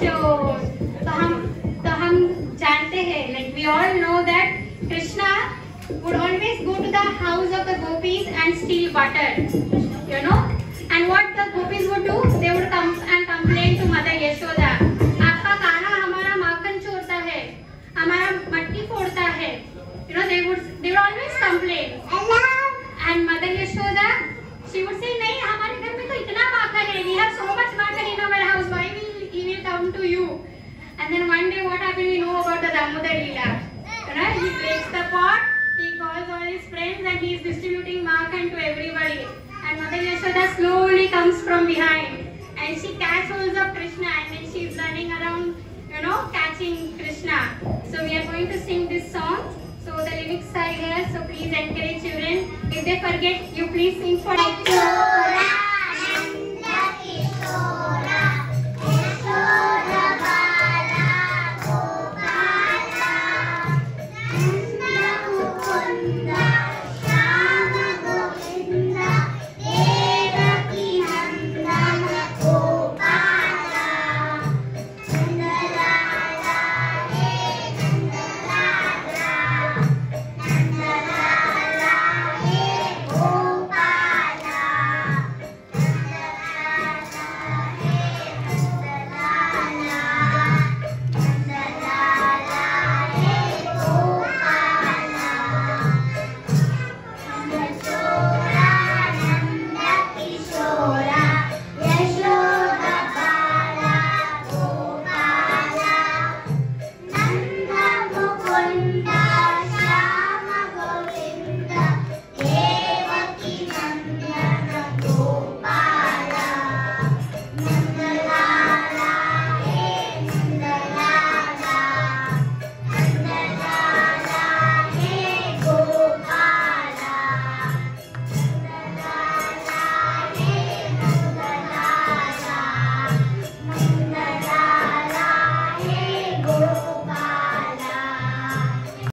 तो हम तो हम जानते हैं like we all know that Krishna would always go to the house of the gopis and steal butter you know and what the gopis would do they would come and complain to mother Yashoda आपका कान्हा हमारा माखन चोरता है हमारा मट्टी फोड़ता है you know they would they would always complain and mother Yashoda she would say नहीं हमारे घर में तो इतना माखन है we have so much Makhan in our house why will you. And then one day what happened we know about the Damodar Leela. Right? he breaks the pot he calls all his friends and he is distributing makhan to everybody. And mother Yashoda slowly comes from behind. And she catches hold of Krishna and then she is running around you know catching Krishna. So we are going to sing this song. So the lyrics are here. So please encourage children. If they forget you please sing for Chora